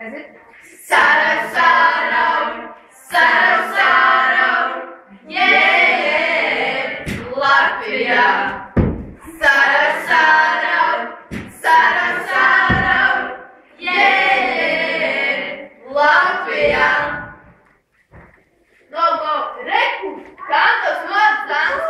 Aiziet. Sarau, sarau, sarau, sarau, jē, Latvijā. Sarau, sarau, sarau, sarau, jē, Latvijā. Go, go, reku, kā tas nodas Dānas